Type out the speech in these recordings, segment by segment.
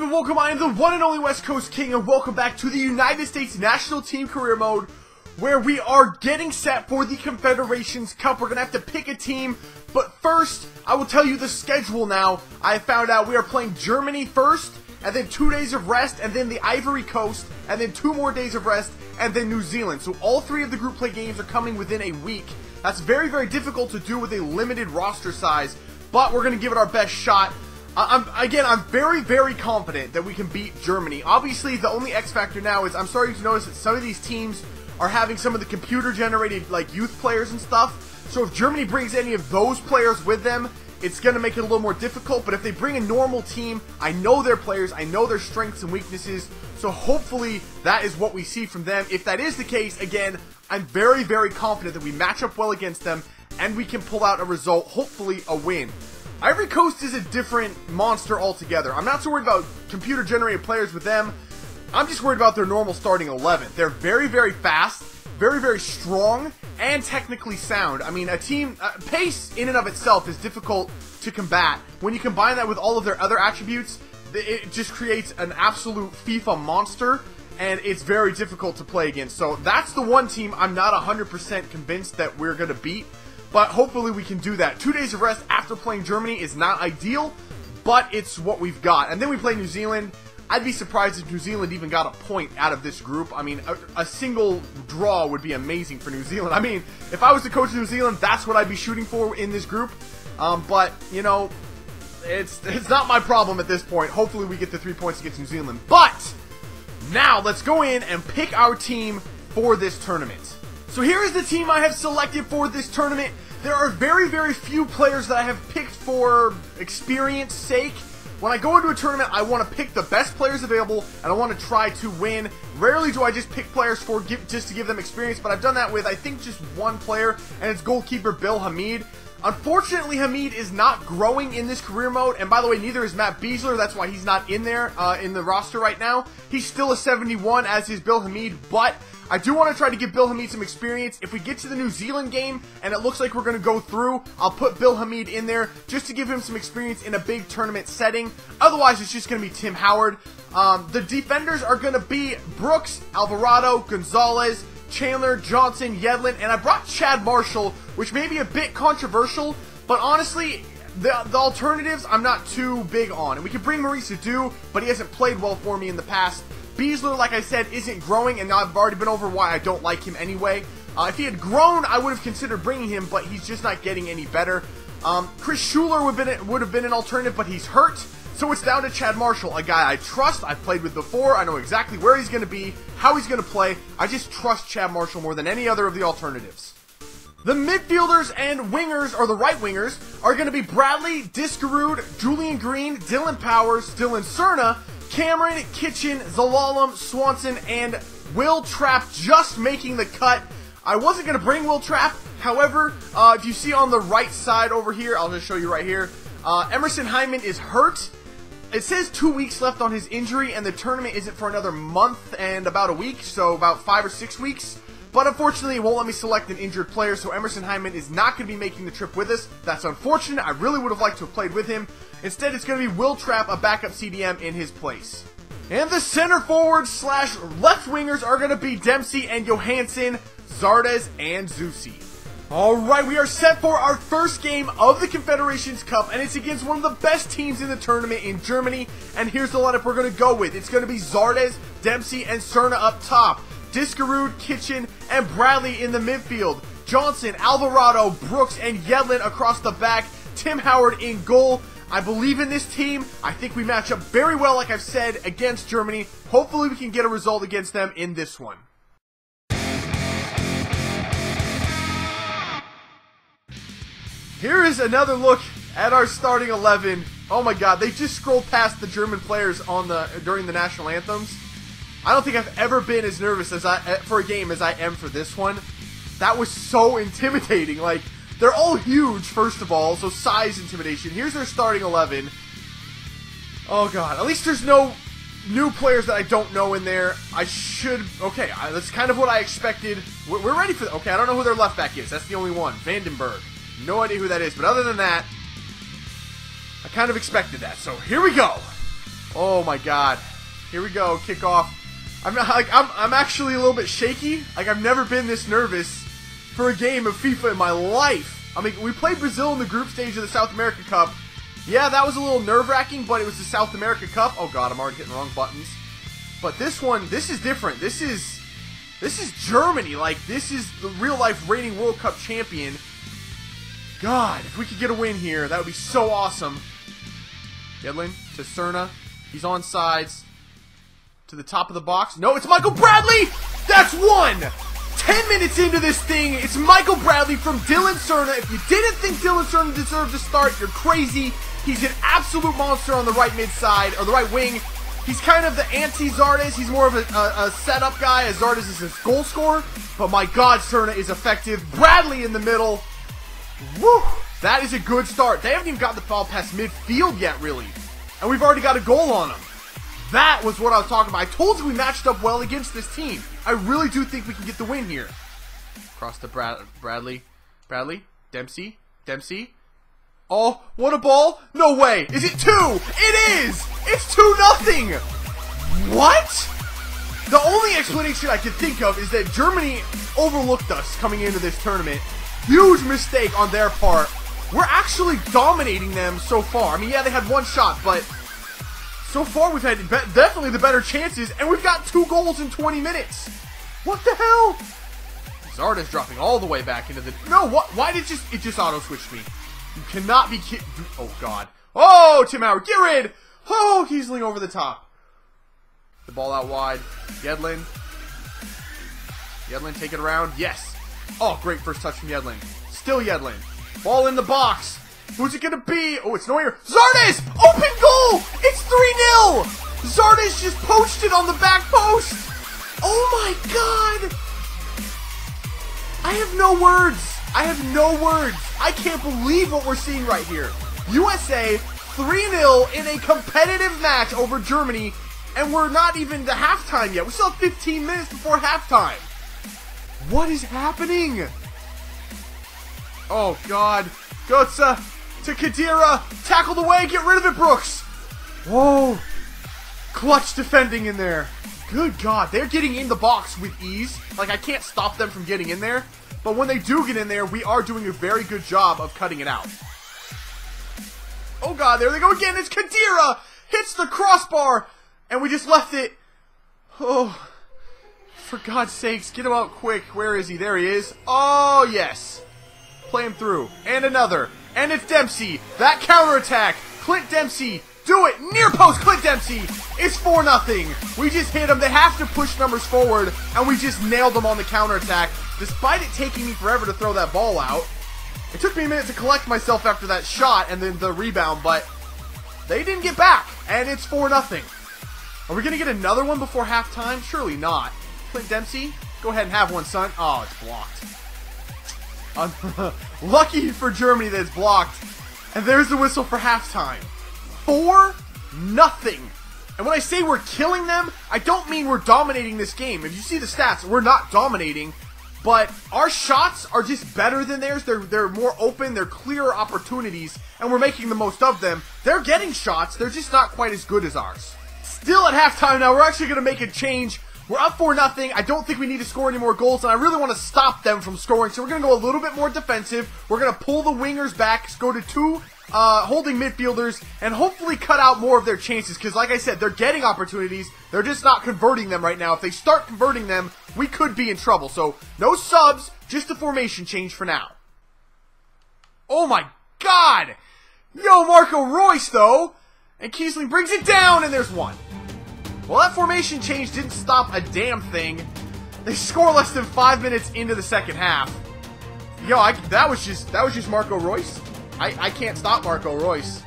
up and welcome, I am the one and only West Coast King and welcome back to the United States National Team Career Mode where we are getting set for the Confederations Cup. We're going to have to pick a team, but first, I will tell you the schedule now. I found out we are playing Germany first, and then two days of rest, and then the Ivory Coast, and then two more days of rest, and then New Zealand. So all three of the group play games are coming within a week. That's very, very difficult to do with a limited roster size, but we're going to give it our best shot. I'm, again, I'm very, very confident that we can beat Germany. Obviously, the only X factor now is I'm starting to notice that some of these teams are having some of the computer-generated like youth players and stuff. So if Germany brings any of those players with them, it's going to make it a little more difficult. But if they bring a normal team, I know their players, I know their strengths and weaknesses. So hopefully that is what we see from them. If that is the case, again, I'm very, very confident that we match up well against them and we can pull out a result, hopefully a win. Ivory Coast is a different monster altogether. I'm not so worried about computer generated players with them. I'm just worried about their normal starting 11. They're very, very fast, very, very strong, and technically sound. I mean, a team, uh, pace in and of itself is difficult to combat. When you combine that with all of their other attributes, it just creates an absolute FIFA monster, and it's very difficult to play against. So that's the one team I'm not 100% convinced that we're going to beat. But hopefully we can do that. Two days of rest after playing Germany is not ideal, but it's what we've got. And then we play New Zealand. I'd be surprised if New Zealand even got a point out of this group. I mean, a, a, single draw would be amazing for New Zealand. I mean, if I was the coach of New Zealand, that's what I'd be shooting for in this group. Um, but, you know, it's, it's not my problem at this point. Hopefully we get the three points against New Zealand. But, now let's go in and pick our team for this tournament. So here is the team I have selected for this tournament. There are very, very few players that I have picked for experience sake. When I go into a tournament, I want to pick the best players available, and I want to try to win. Rarely do I just pick players for give, just to give them experience, but I've done that with, I think, just one player, and it's goalkeeper Bill Hamid. Unfortunately, Hamid is not growing in this career mode, and by the way, neither is Matt Besler. That's why he's not in there uh, in the roster right now. He's still a 71, as is Bill Hamid, but I do want to try to give Bill Hamid some experience. If we get to the New Zealand game and it looks like we're going to go through, I'll put Bill Hamid in there just to give him some experience in a big tournament setting. Otherwise, it's just going to be Tim Howard. Um, the defenders are going to be Brooks, Alvarado, Gonzalez, Chandler, Johnson, Yedlin, and I brought Chad Marshall, which may be a bit controversial, but honestly, the, the alternatives I'm not too big on. And we could bring Maurice Edu, but he hasn't played well for me in the past. Besler, like I said, isn't growing, and I've already been over why I don't like him anyway. Uh, if he had grown, I would have considered bringing him, but he's just not getting any better. Um, Chris Schuler would have, been, would have been an alternative, but he's hurt. So it's down to Chad Marshall, a guy I trust, I've played with before, I know exactly where he's going to be, how he's going to play. I just trust Chad Marshall more than any other of the alternatives. The midfielders and wingers, or the right wingers, are going to be Bradley, Diskerud, Julian Green, Dillon Powers, Dillon Serna, Cameron, Kitchen, Zelalem, Swanson, and Will Trapp just making the cut. I wasn't going to bring Will Trapp, however, uh, if you see on the right side over here, I'll just show you right here, uh, Emerson Hyndman is hurt. It says two weeks left on his injury, and the tournament isn't for another month and about a week, so about five or six weeks. But unfortunately, it won't let me select an injured player, so Emerson Hyndman is not going to be making the trip with us. That's unfortunate. I really would have liked to have played with him. Instead, it's going to be Will Trapp, a backup CDM, in his place. And the center forward slash left wingers are going to be Dempsey and Johansson, Zardes, and Zusi. Alright, we are set for our first game of the Confederations Cup, and it's against one of the best teams in the tournament in Germany. And here's the lineup we're going to go with. It's going to be Zardes, Dempsey, and Serna up top. Diskerud, Kitchen, and Bradley in the midfield. Johnson, Alvarado, Brooks, and Yedlin across the back. Tim Howard in goal. I believe in this team. I think we match up very well, like I've said, against Germany. Hopefully we can get a result against them in this one. Here is another look at our starting 11. Oh my god, they just scrolled past the German players on the during the national anthems. I don't think I've ever been as nervous as I eh, for a game as I am for this one. That was so intimidating. Like they're all huge, first of all, so size intimidation. Here's their starting eleven. Oh god, at least there's no new players that I don't know in there. I should. Okay, that's kind of what I expected. We're, we're ready for. Okay, I don't know who their left back is. That's the only one. Vandenberg. No idea who that is, but other than that, I kind of expected that. So here we go. Oh my god. Here we go, kickoff. I'm like I'm I'm actually a little bit shaky. Like I've never been this nervous for a game of FIFA in my life. I mean, we played Brazil in the group stage of the South America Cup. Yeah, that was a little nerve-wracking, but it was the South America Cup. Oh god, I'm already hitting the wrong buttons. But this one, this is different. This is this is Germany. Like this is the real-life reigning World Cup champion. God, if we could get a win here, that would be so awesome. Yedlin to Serna. He's on sides. To the top of the box. No, it's Michael Bradley! That's one! 10 minutes into this thing, it's Michael Bradley from Dillon Serna. If you didn't think Dillon Serna deserved to start, you're crazy. He's an absolute monster on the right mid side, or the right wing. He's kind of the anti-Zardes. He's more of a, a, a setup guy, as Zardes is his goal scorer. But my god, Serna is effective. Bradley in the middle. Woo! That is a good start. They haven't even got the ball past midfield yet, really. And we've already got a goal on them. That was what I was talking about. I told you we matched up well against this team. I really do think we can get the win here. Across to Brad Bradley. Bradley. Dempsey. Dempsey. Oh, what a ball! No way! Is it two? It is! It's two nothing! What? The only explanation I can think of is that Germany overlooked us coming into this tournament. Huge mistake on their part. We're actually dominating them so far. I mean, yeah, they had one shot, but so far, we've had definitely the better chances, and we've got two goals in 20 minutes. What the hell? Zardes dropping all the way back into the... No, what? Why did it just... It just auto-switched me. You cannot be kidding... Oh, God. Oh, Tim Howard, get rid! Oh, Kiesling over the top. The ball out wide. Yedlin. Yedlin, take it around. Yes. Oh, great first touch from Yedlin. Still Yedlin. Ball in the box. Who's it gonna be? Oh, it's Neuer. Zardes! Open goal! Oh, it's 3-0! Zardes just poached it on the back post! Oh my god! I have no words. I have no words. I can't believe what we're seeing right here. USA 3-0 in a competitive match over Germany, and we're not even to halftime yet. We still have 15 minutes before halftime. What is happening? Oh god. Götze to Khedira. Tackle the way. Get rid of it, Brooks. Whoa. Clutch defending in there. Good God. They're getting in the box with ease. Like, I can't stop them from getting in there. But when they do get in there, we are doing a very good job of cutting it out. Oh God, there they go again. It's Khedira. Hits the crossbar. And we just left it. Oh. For God's sakes, get him out quick. Where is he? There he is. Oh, yes. Play him through. And another. And it's Dempsey. That counterattack. Clint Dempsey. Do it. Near post. Clint Dempsey. It's 4 nothing. We just hit them. They have to push numbers forward. And we just nailed them on the counterattack. Despite it taking me forever to throw that ball out. It took me a minute to collect myself after that shot and then the rebound. But they didn't get back. And it's 4 nothing. Are we going to get another one before halftime? Surely not. Clint Dempsey, go ahead and have one, son. Oh, it's blocked. Lucky for Germany that it's blocked. And there's the whistle for halftime. Four nothing. And when I say we're killing them, I don't mean we're dominating this game. If you see the stats, we're not dominating. But our shots are just better than theirs. They're they're more open, they're clearer opportunities, and we're making the most of them. They're getting shots, they're just not quite as good as ours. Still at halftime now, we're actually gonna make a change we're up 4 nothing. I don't think we need to score any more goals, and I really want to stop them from scoring. So we're going to go a little bit more defensive. We're going to pull the wingers back, go to two uh, holding midfielders, and hopefully cut out more of their chances. Because, like I said, they're getting opportunities. They're just not converting them right now. If they start converting them, we could be in trouble. So, no subs, just a formation change for now. Oh my god! Yo, Marco Reus, though! And Kiesling brings it down, and there's one. Well, that formation change didn't stop a damn thing. They score less than five minutes into the second half. Yo, I, that was just that was just Marco Reus. I, I can't stop Marco Reus.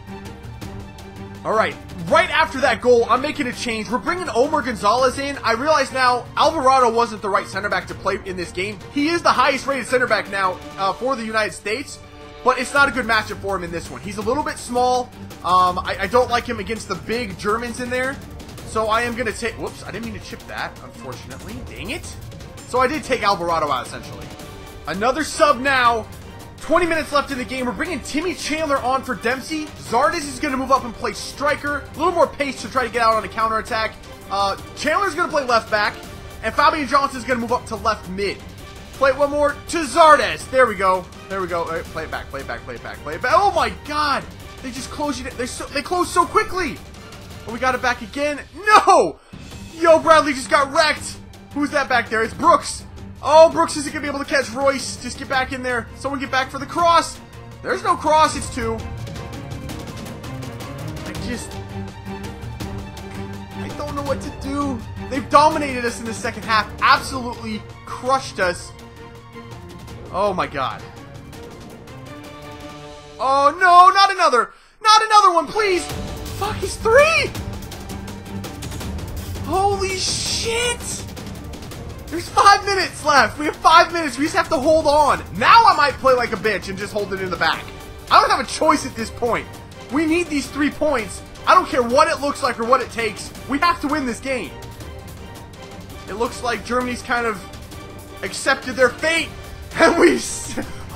All right, right after that goal, I'm making a change. We're bringing Omar Gonzalez in. I realize now Alvarado wasn't the right center back to play in this game. He is the highest rated center back now uh, for the United States, but it's not a good matchup for him in this one. He's a little bit small. Um, I, I don't like him against the big Germans in there. So I am going to take... Whoops, I didn't mean to chip that, unfortunately. Dang it. So I did take Alvarado out, essentially. Another sub now. 20 minutes left in the game. We're bringing Timmy Chandler on for Dempsey. Zardes is going to move up and play striker. A little more pace to try to get out on a counterattack. Uh, Chandler's going to play left back. And Fabian Johnson is going to move up to left mid. Play it one more to Zardes. There we go. There we go. Play it back, play it back, play it back, play it back. Oh my god! They just closed it. They so, they closed so quickly. Oh, we got it back again. No! Yo, Bradley just got wrecked. Who's that back there? It's Brooks. Oh, Brooks isn't going to be able to catch Reus. Just get back in there. Someone get back for the cross. There's no cross. It's two. I just... I don't know what to do. They've dominated us in the second half. Absolutely crushed us. Oh, my God. Oh, no, not another. Not another one, please. Fuck, he's three. Holy shit. There's five minutes left. We have five minutes. We just have to hold on. Now I might play like a bitch and just hold it in the back. I don't have a choice at this point. We need these three points. I don't care what it looks like or what it takes. We have to win this game. It looks like Germany's kind of accepted their fate. And we...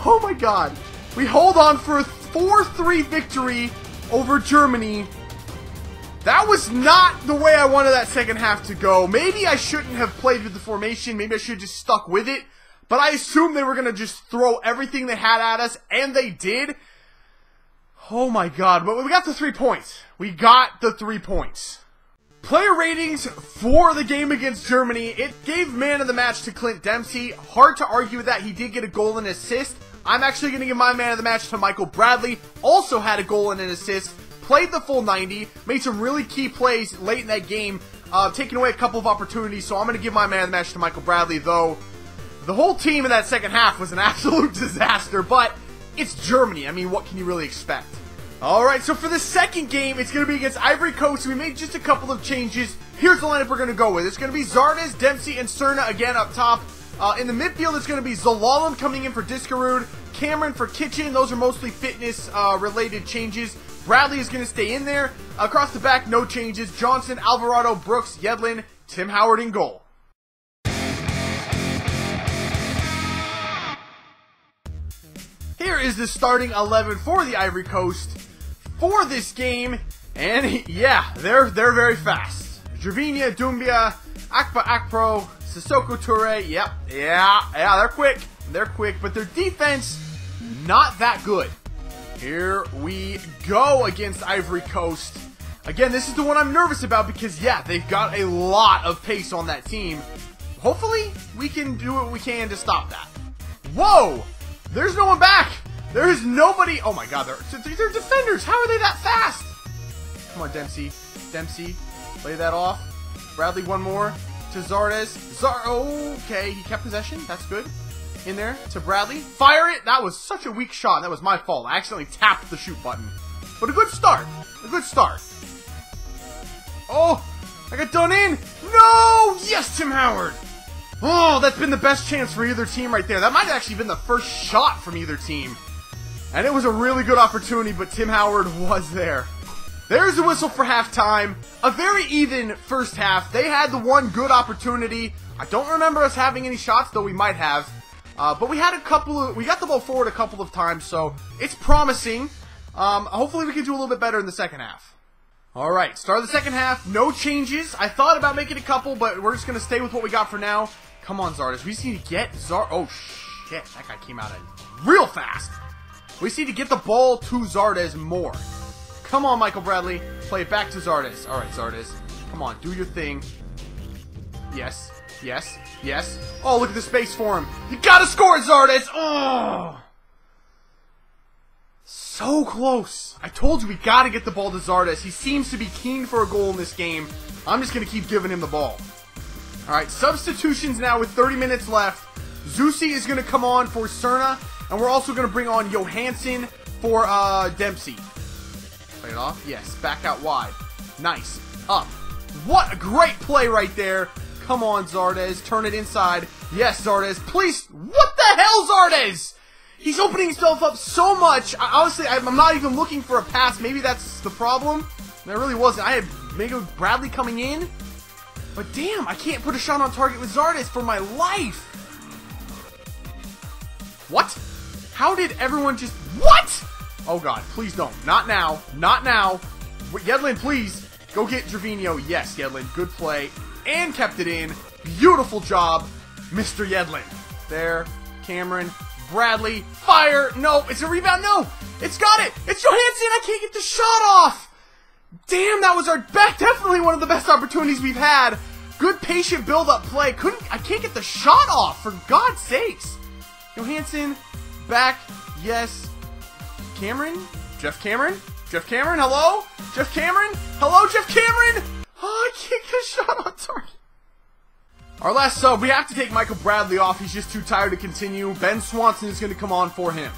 Oh my god. We hold on for a 4-3 victory over Germany that was not the way I wanted that second half to go. Maybe I shouldn't have played with the formation. Maybe I should have just stuck with it. But I assumed they were going to just throw everything they had at us, and they did. Oh my god, but we got the three points. We got the three points. Player ratings for the game against Germany. It gave man of the match to Clint Dempsey. Hard to argue with that. He did get a goal and assist. I'm actually going to give my man of the match to Michael Bradley. Also had a goal and an assist played the full 90, made some really key plays late in that game, uh, taking away a couple of opportunities. So I'm going to give my man of the match to Michael Bradley, though the whole team in that second half was an absolute disaster. But it's Germany. I mean, what can you really expect? Alright, so for the second game, it's going to be against Ivory Coast. We made just a couple of changes. Here's the lineup we're going to go with. It's going to be Zardes, Dempsey, and Serna again up top. Uh, in the midfield, it's going to be Zelalem coming in for Diskerud, Cameron for Kitchen. Those are mostly fitness-related uh, changes. Bradley is going to stay in there. Across the back, no changes. Johnson, Alvarado, Brooks, Yedlin, Tim Howard in goal. Here is the starting 11 for the Ivory Coast for this game. And yeah, they're they're very fast. Gervinho, Doumbia, Akpa Akpro, Sissoko Toure, yep, yeah, yeah, they're quick. They're quick, but their defense, not that good. Here we go against Ivory Coast. Again, this is the one I'm nervous about because, yeah, they've got a lot of pace on that team. Hopefully, we can do what we can to stop that. Whoa! There's no one back! There is nobody... Oh my god, they're, they're defenders! How are they that fast? Come on, Dempsey. Dempsey, lay that off. Bradley, one more. To Zardes. Zar... Okay, he kept possession. That's good in there to Bradley. Fire it! That was such a weak shot. That was my fault. I accidentally tapped the shoot button. But a good start. A good start. Oh! I got done in! No! Yes, Tim Howard! Oh, that's been the best chance for either team right there. That might have actually been the first shot from either team. And it was a really good opportunity, but Tim Howard was there. There's the whistle for halftime. A very even first half. They had the one good opportunity. I don't remember us having any shots, though we might have. Uh, but we had a couple of, we got the ball forward a couple of times, so it's promising. Um, hopefully we can do a little bit better in the second half. Alright, start of the second half, no changes. I thought about making a couple, but we're just going to stay with what we got for now. Come on, Zardes. We just need to get Zard... Oh, shit. That guy came out of real fast. We just need to get the ball to Zardes more. Come on, Michael Bradley. Play it back to Zardes. Alright, Zardes. Come on, do your thing. Yes. Yes. Yes. Oh, look at the space for him. You gotta score, Zardes! Oh! So close. I told you we gotta get the ball to Zardes. He seems to be keen for a goal in this game. I'm just gonna keep giving him the ball. Alright, substitutions now with 30 minutes left. Zusi is gonna come on for Serna, and we're also gonna bring on Johansson for uh, Dempsey. Play it off. Yes, back out wide. Nice. Up. What a great play right there. Come on, Zardes. Turn it inside. Yes, Zardes. Please. What the hell, Zardes? He's opening himself up so much. I, honestly, I'm not even looking for a pass. Maybe that's the problem. That really wasn't. I had maybe Bradley coming in. But damn, I can't put a shot on target with Zardes for my life. What? How did everyone just... What? Oh, God. Please don't. Not now. Not now. Yedlin, please. Go get Gervinho. Yes, Yedlin. Good play. And kept it in. Beautiful job, Mr. Yedlin. There. Cameron. Bradley. Fire. No. It's a rebound. No. It's got it. It's Johansson. I can't get the shot off. Damn, that was our back. Definitely one of the best opportunities we've had. Good patient build-up play. Couldn't I can't get the shot off for God's sakes. Johansson back. Yes. Cameron? Geoff Cameron? Geoff Cameron, hello? Geoff Cameron? Hello, Geoff Cameron? Oh, I get a shot on target. Our last sub, we have to take Michael Bradley off. He's just too tired to continue. Ben Swanson is going to come on for him.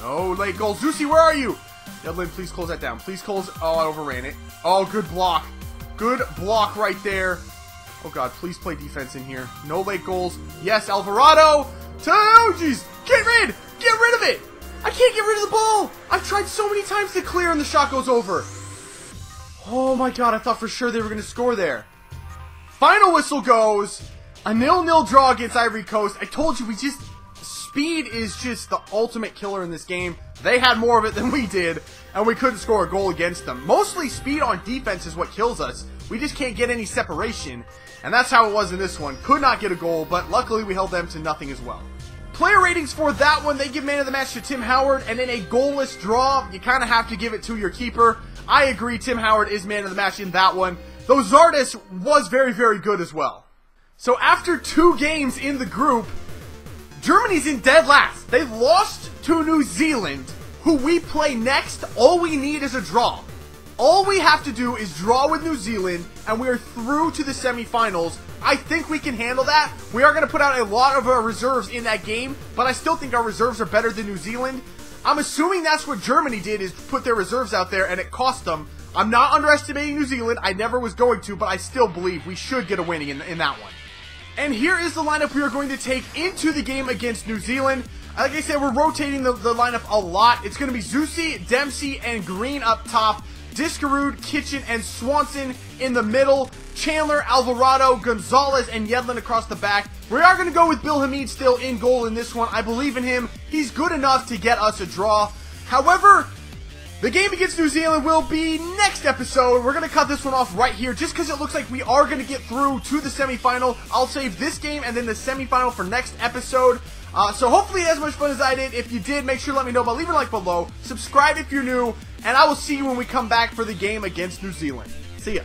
No, no late goal. Zusi, where are you? Yedlin, please close that down. Please close. Oh, I overran it. Oh, good block. Good block right there. Oh, God, please play defense in here. No late goals. Yes, Alvarado. Oh, jeez. Get rid. Get rid of it. I can't get rid of the ball. I've tried so many times to clear and the shot goes over. Oh, my God. I thought for sure they were going to score there. Final whistle goes. A nil-nil draw against Ivory Coast. I told you, we just... Speed is just the ultimate killer in this game. They had more of it than we did, and we couldn't score a goal against them. Mostly speed on defense is what kills us. We just can't get any separation, and that's how it was in this one. Could not get a goal, but luckily we held them to nothing as well. Player ratings for that one, they give man of the match to Tim Howard, and in a goalless draw, you kind of have to give it to your keeper. I agree, Tim Howard is man of the match in that one, though Zardes was very, very good as well. So after two games in the group, Germany's in dead last. They lost to New Zealand, who we play next. All we need is a draw. All we have to do is draw with New Zealand, and we are through to the semifinals. I think we can handle that. We are going to put out a lot of our reserves in that game, but I still think our reserves are better than New Zealand. I'm assuming that's what Germany did, is put their reserves out there, and it cost them. I'm not underestimating New Zealand. I never was going to, but I still believe we should get a winning in, in that one. And here is the lineup we are going to take into the game against New Zealand. Like I said, we're rotating the, the lineup a lot. It's going to be Zusi, Dempsey, and Green up top. Diskerud, Kitchen, and Swanson in the middle. Chandler, Alvarado, Gonzalez, and Yedlin across the back. We are going to go with Bill Hamid still in goal in this one. I believe in him. He's good enough to get us a draw. However, the game against New Zealand will be next episode. We're going to cut this one off right here just because it looks like we are going to get through to the semifinal. I'll save this game and then the semifinal for next episode. Uh, so hopefully as much fun as I did. If you did, make sure to let me know by leaving a like below. Subscribe if you're new. And I will see you when we come back for the game against New Zealand. See ya.